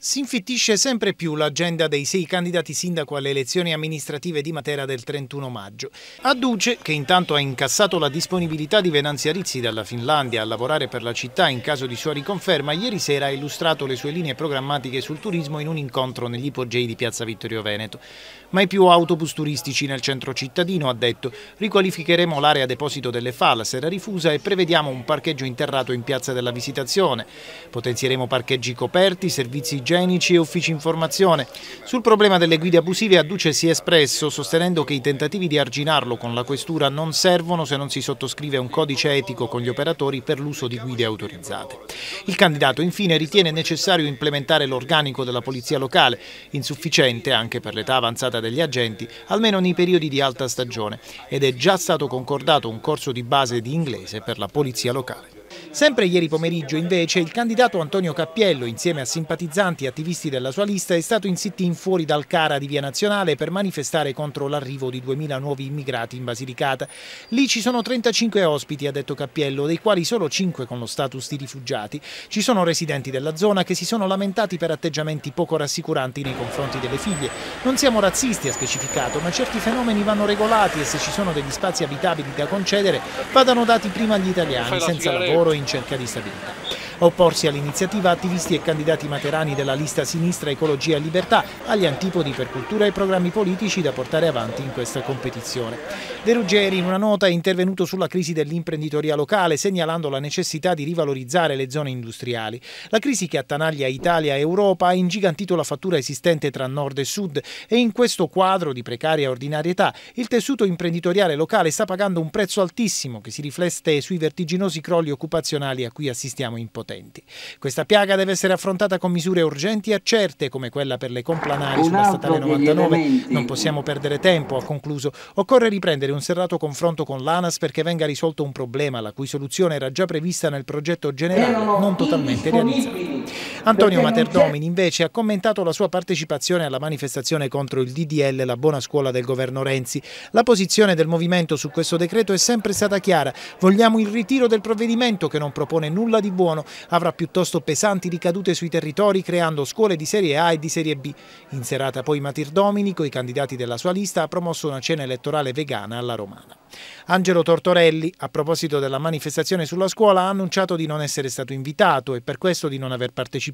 Si infittisce sempre più l'agenda dei sei candidati sindaco alle elezioni amministrative di Matera del 31 maggio. Adduce che intanto ha incassato la disponibilità di Venanzia Rizzi dalla Finlandia a lavorare per la città in caso di sua riconferma, ieri sera ha illustrato le sue linee programmatiche sul turismo in un incontro negli ipogei di Piazza Vittorio Veneto. Mai più autobus turistici nel centro cittadino, ha detto. Riqualificheremo l'area deposito delle FAL, sera rifusa e prevediamo un parcheggio interrato in Piazza della Visitazione. Potenzieremo parcheggi coperti, servizi igienici e uffici informazione. Sul problema delle guide abusive Adduce si è espresso sostenendo che i tentativi di arginarlo con la questura non servono se non si sottoscrive un codice etico con gli operatori per l'uso di guide autorizzate. Il candidato infine ritiene necessario implementare l'organico della polizia locale, insufficiente anche per l'età avanzata degli agenti, almeno nei periodi di alta stagione, ed è già stato concordato un corso di base di inglese per la polizia locale. Sempre ieri pomeriggio, invece, il candidato Antonio Cappiello, insieme a simpatizzanti e attivisti della sua lista, è stato in sit-in fuori dal Cara di Via Nazionale per manifestare contro l'arrivo di 2000 nuovi immigrati in Basilicata. Lì ci sono 35 ospiti, ha detto Cappiello, dei quali solo 5 con lo status di rifugiati. Ci sono residenti della zona che si sono lamentati per atteggiamenti poco rassicuranti nei confronti delle figlie. Non siamo razzisti, ha specificato, ma certi fenomeni vanno regolati e se ci sono degli spazi abitabili da concedere, vadano dati prima agli italiani, senza lavoro in cerca di stabilità. Opporsi all'iniziativa attivisti e candidati materani della lista Sinistra Ecologia e Libertà agli antipodi per cultura e programmi politici da portare avanti in questa competizione. De Ruggeri in una nota è intervenuto sulla crisi dell'imprenditoria locale segnalando la necessità di rivalorizzare le zone industriali. La crisi che attanaglia Italia e Europa ha ingigantito la fattura esistente tra nord e sud e in questo quadro di precaria ordinarietà il tessuto imprenditoriale locale sta pagando un prezzo altissimo che si riflette sui vertiginosi crolli occupazionali a cui assistiamo in potenza potenti. Questa piaga deve essere affrontata con misure urgenti e certe, come quella per le complanari sulla statale 99. Non possiamo perdere tempo, ha concluso. Occorre riprendere un serrato confronto con l'ANAS perché venga risolto un problema la cui soluzione era già prevista nel progetto generale, non totalmente realizzato. Antonio Materdomini invece ha commentato la sua partecipazione alla manifestazione contro il DDL La Buona Scuola del governo Renzi. La posizione del movimento su questo decreto è sempre stata chiara. Vogliamo il ritiro del provvedimento che non propone nulla di buono, avrà piuttosto pesanti ricadute sui territori creando scuole di serie A e di serie B. In serata poi Matir Dominico, i candidati della sua lista, ha promosso una cena elettorale vegana alla romana. Angelo Tortorelli, a proposito della manifestazione sulla scuola, ha annunciato di non essere stato invitato e per questo di non aver partecipato,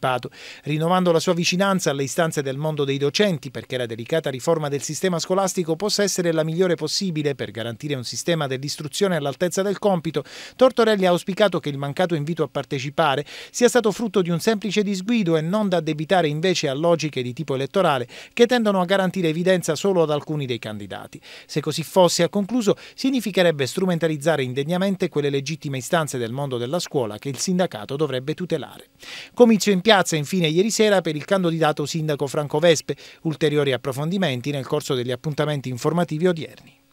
rinnovando la sua vicinanza alle istanze del mondo dei docenti perché la delicata riforma del sistema scolastico possa essere la migliore possibile per garantire un sistema dell'istruzione all'altezza del compito. Tortorelli ha auspicato che il mancato invito a partecipare sia stato frutto di un semplice disguido e non da addebitare invece a logiche di tipo elettorale che tendono a garantire evidenza solo ad alcuni dei candidati. Se così fosse, ha concluso, significherebbe strumentalizzare indegnamente quelle legittime istanze del mondo della scuola che il sindacato dovrebbe tutelare. Comizio in piazza infine ieri sera per il candidato sindaco Franco Vespe, ulteriori approfondimenti nel corso degli appuntamenti informativi odierni.